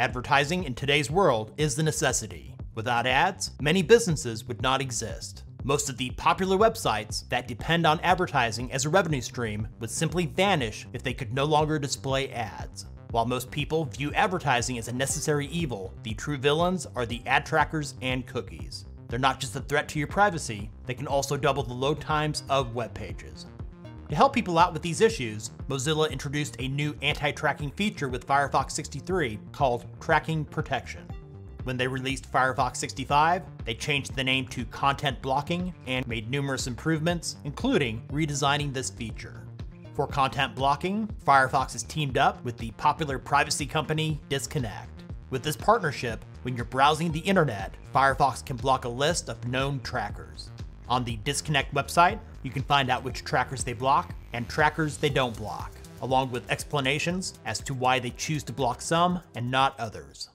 Advertising in today's world is the necessity. Without ads, many businesses would not exist. Most of the popular websites that depend on advertising as a revenue stream would simply vanish if they could no longer display ads. While most people view advertising as a necessary evil, the true villains are the ad trackers and cookies. They're not just a threat to your privacy, they can also double the load times of web pages. To help people out with these issues, Mozilla introduced a new anti-tracking feature with Firefox 63 called Tracking Protection. When they released Firefox 65, they changed the name to Content Blocking and made numerous improvements, including redesigning this feature. For content blocking, Firefox has teamed up with the popular privacy company Disconnect. With this partnership, when you're browsing the internet, Firefox can block a list of known trackers. On the Disconnect website, you can find out which trackers they block and trackers they don't block, along with explanations as to why they choose to block some and not others.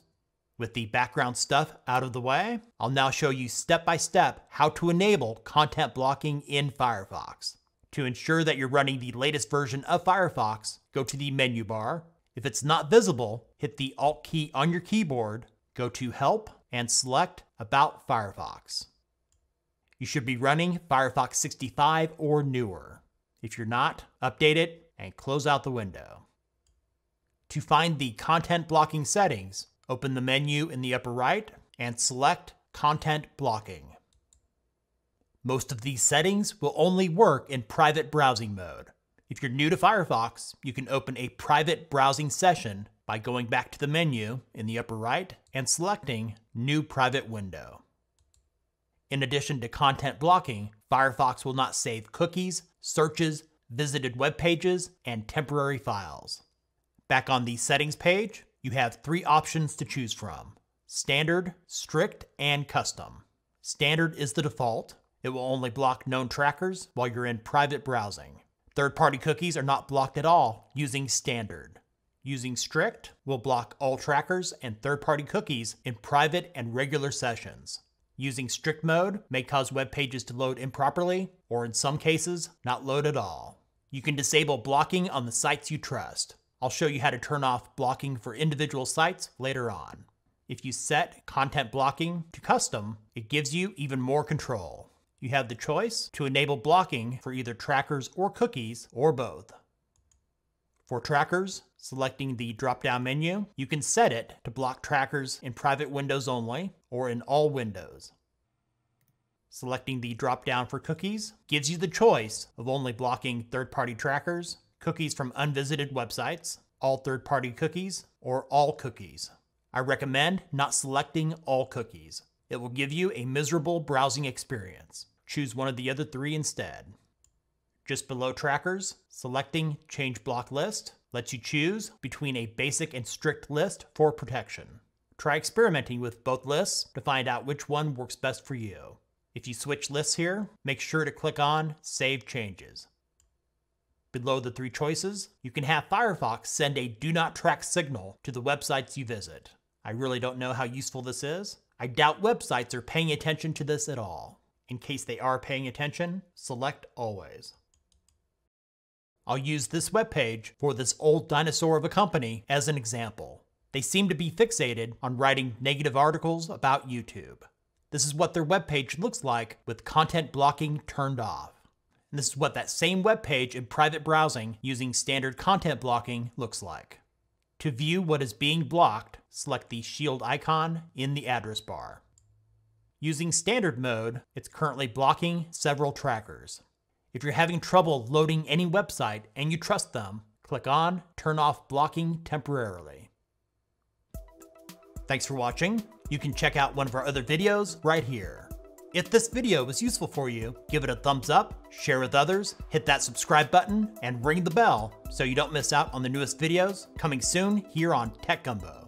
With the background stuff out of the way, I'll now show you step by step how to enable content blocking in Firefox. To ensure that you're running the latest version of Firefox, go to the menu bar. If it's not visible, hit the Alt key on your keyboard, go to Help, and select About Firefox. You should be running Firefox 65 or newer. If you're not, update it and close out the window. To find the content blocking settings, open the menu in the upper right and select Content Blocking. Most of these settings will only work in private browsing mode. If you're new to Firefox, you can open a private browsing session by going back to the menu in the upper right and selecting New Private Window. In addition to content blocking, Firefox will not save cookies, searches, visited web pages, and temporary files. Back on the settings page, you have three options to choose from. Standard, Strict, and Custom. Standard is the default. It will only block known trackers while you're in private browsing. Third-party cookies are not blocked at all using Standard. Using Strict will block all trackers and third-party cookies in private and regular sessions. Using strict mode may cause web pages to load improperly, or in some cases, not load at all. You can disable blocking on the sites you trust. I'll show you how to turn off blocking for individual sites later on. If you set content blocking to custom, it gives you even more control. You have the choice to enable blocking for either trackers or cookies, or both. For trackers, selecting the drop-down menu, you can set it to block trackers in private windows only or in all windows. Selecting the drop-down for cookies gives you the choice of only blocking third-party trackers, cookies from unvisited websites, all third-party cookies, or all cookies. I recommend not selecting all cookies. It will give you a miserable browsing experience. Choose one of the other three instead. Just below trackers, selecting Change Block List lets you choose between a basic and strict list for protection. Try experimenting with both lists to find out which one works best for you. If you switch lists here, make sure to click on Save Changes. Below the three choices, you can have Firefox send a do not track signal to the websites you visit. I really don't know how useful this is. I doubt websites are paying attention to this at all. In case they are paying attention, select Always. I'll use this webpage for this old dinosaur of a company as an example. They seem to be fixated on writing negative articles about YouTube. This is what their webpage looks like with content blocking turned off. And this is what that same webpage in private browsing using standard content blocking looks like. To view what is being blocked, select the shield icon in the address bar. Using standard mode, it's currently blocking several trackers. If you're having trouble loading any website and you trust them, click on Turn off blocking temporarily. Thanks for watching. You can check out one of our other videos right here. If this video was useful for you, give it a thumbs up, share with others, hit that subscribe button, and ring the bell so you don't miss out on the newest videos coming soon here on Tech Gumbo.